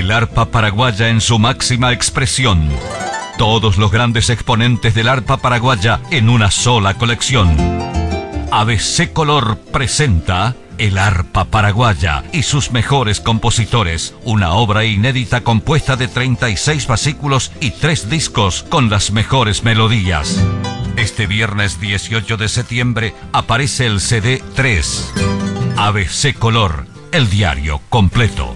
el arpa paraguaya en su máxima expresión. Todos los grandes exponentes del arpa paraguaya en una sola colección. ABC Color presenta el arpa paraguaya y sus mejores compositores, una obra inédita compuesta de 36 fascículos y 3 discos con las mejores melodías. Este viernes 18 de septiembre aparece el CD 3. ABC Color, el diario completo.